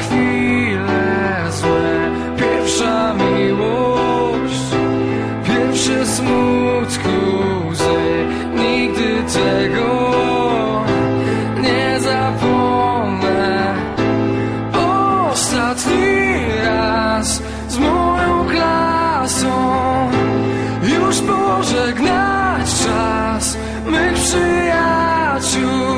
Chwile złe, pierwsza miłość, pierwsze smutku łzy, nigdy tego nie zapomnę. Ostatni raz z moją klasą już pożegnać czas mych przyjaciół.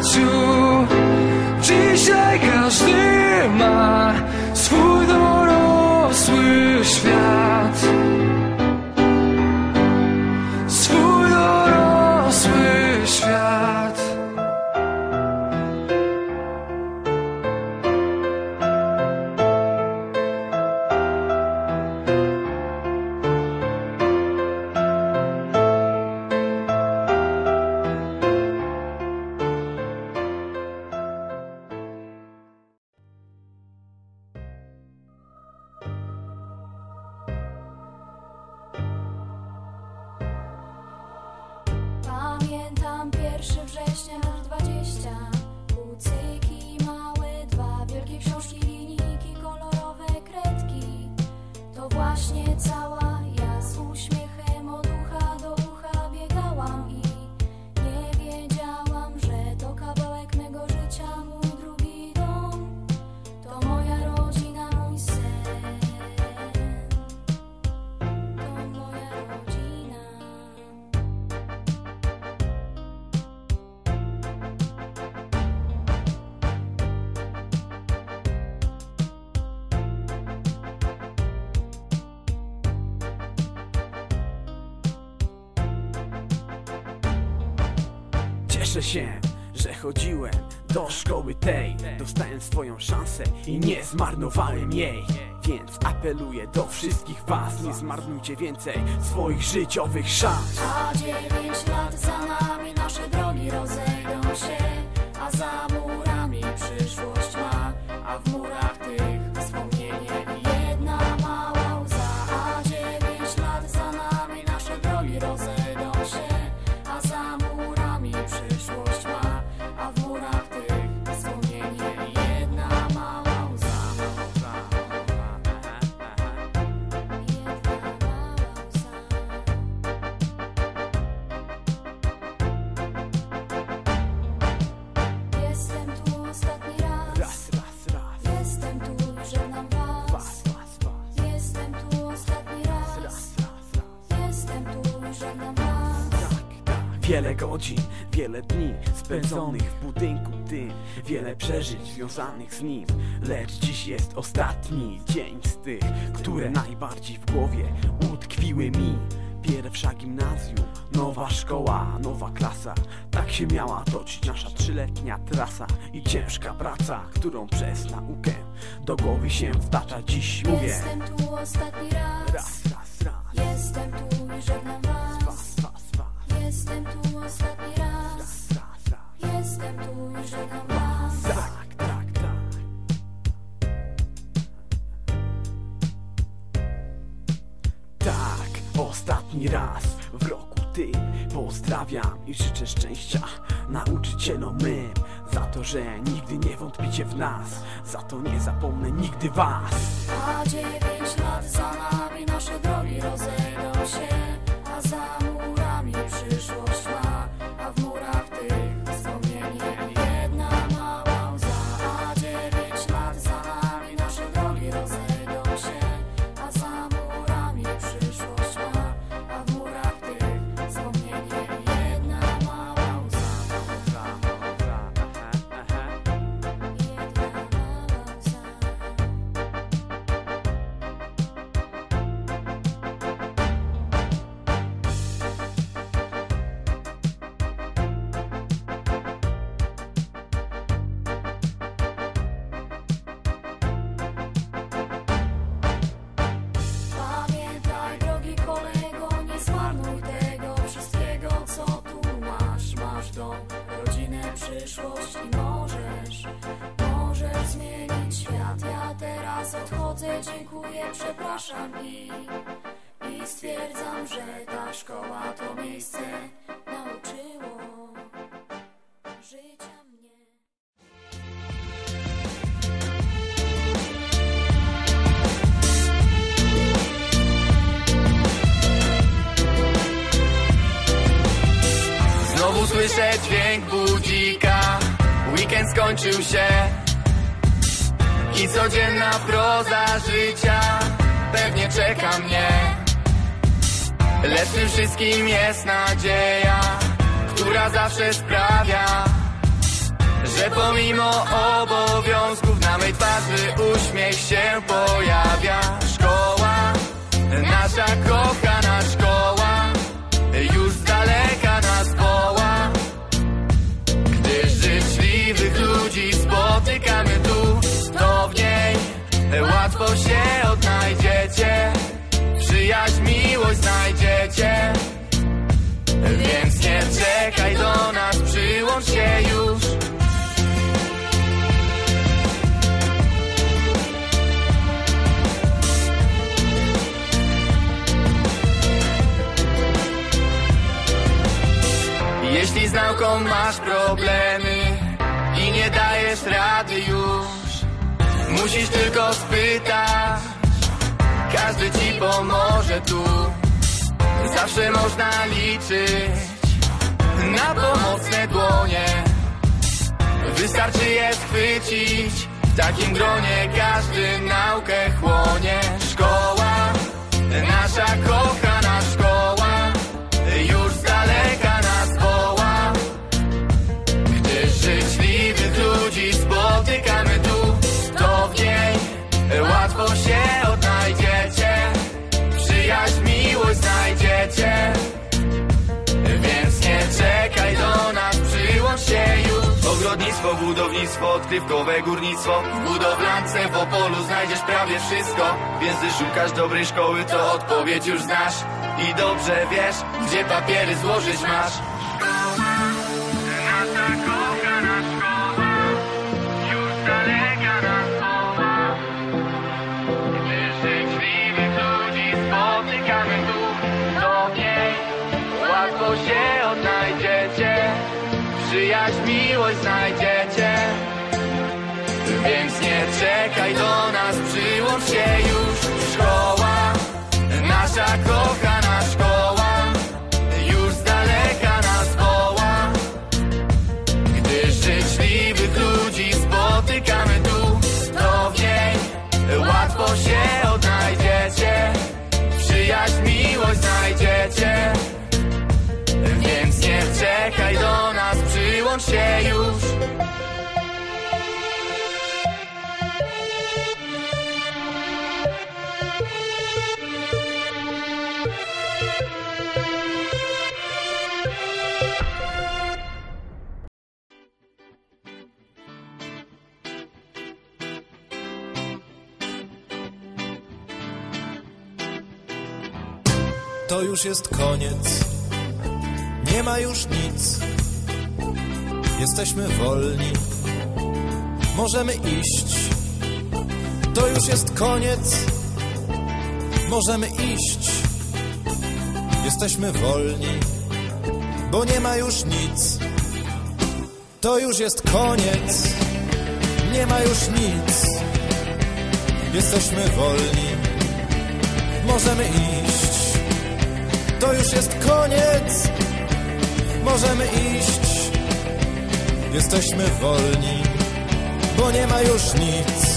Przyjaciół Dzisiaj każdy ma swój dorosły świat właśnie cała Cieszę się, że chodziłem do szkoły tej. Dostałem swoją szansę i nie zmarnowałem jej. Więc apeluję do wszystkich was Nie zmarnujcie więcej swoich życiowych szans. A dziewięć lat za nami nasze drogi rozejdą się A za murami przyszłość ma A w murach tych Wiele godzin, wiele dni spędzonych w budynku tym Wiele przeżyć związanych z nim. Lecz dziś jest ostatni dzień z tych Które najbardziej w głowie utkwiły mi. Pierwsza gimnazjum, nowa szkoła, nowa klasa. Tak się miała toczyć nasza trzyletnia trasa I ciężka praca, którą przez naukę Do głowy się wtacza dziś. Mówię. Jestem tu ostatni raz. Że nigdy nie wątpicie w nas. Za to nie zapomnę nigdy was. A dziewięć lat przyszłość i możesz, możesz zmienić świat. Ja teraz odchodzę, dziękuję, przepraszam i, i stwierdzam, że ta szkoła to miejsce Skończył się. I codzienna proza życia Pewnie czeka mnie. Lecz tym wszystkim jest nadzieja Która zawsze sprawia Że pomimo obowiązków Na mej twarzy uśmiech się pojawia. Szkoła, nasza kochana szkoła łatwo się odnajdziecie. Przyjaźń, miłość znajdziecie. Więc nie czekaj do nas, przyłącz się już. Jeśli z nauką masz problemy musisz tylko spytać, każdy ci pomoże tu. Zawsze można liczyć na pomocne dłonie. Wystarczy je schwycić, w takim gronie każdy naukę chłonie. Szkoła, nasza kochana Budownictwo, odkrywkowe górnictwo. W budowlance w Opolu znajdziesz prawie wszystko. Więc gdy szukasz dobrej szkoły, to odpowiedź już znasz. I dobrze wiesz, gdzie papiery złożyć masz. Miłość znajdziecie. Więc nie czekaj do nas, To już jest koniec, nie ma już nic. Jesteśmy wolni, możemy iść. To już jest koniec, możemy iść. Jesteśmy wolni, bo nie ma już nic. To już jest koniec, nie ma już nic. Jesteśmy wolni, możemy iść. To już jest koniec, możemy iść. Jesteśmy wolni, bo nie ma już nic.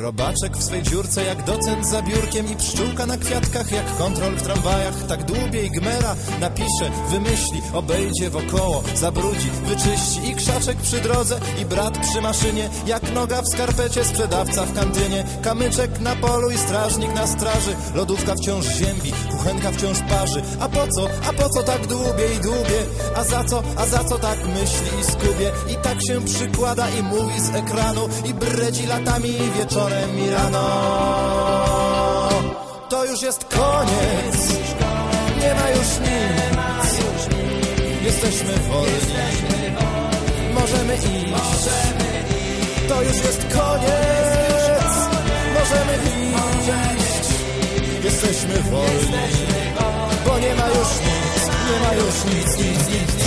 Robaczek w swej dziurce jak docent za biurkiem i pszczółka na kwiatkach jak kontrol w tramwajach. Tak dłubie i gmera napisze, wymyśli, obejdzie wokoło, zabrudzi, wyczyści i krzaczek przy drodze i brat przy maszynie. Jak noga w skarpecie, sprzedawca w kantynie. Kamyczek na polu i strażnik na straży. Lodówka wciąż ziębi, kuchenka wciąż parzy. A po co, a po co tak dłubie i dłubie? A za co, a za co tak myśli i skubie? I tak się przykłada i mówi z ekranu i bredzi latami wieczorem To już jest koniec, nie ma już nic. jesteśmy wolni. Możemy iść, to już jest koniec. Możemy iść, jesteśmy wolni, bo nie ma już nic, nie ma już nic, nic. nic.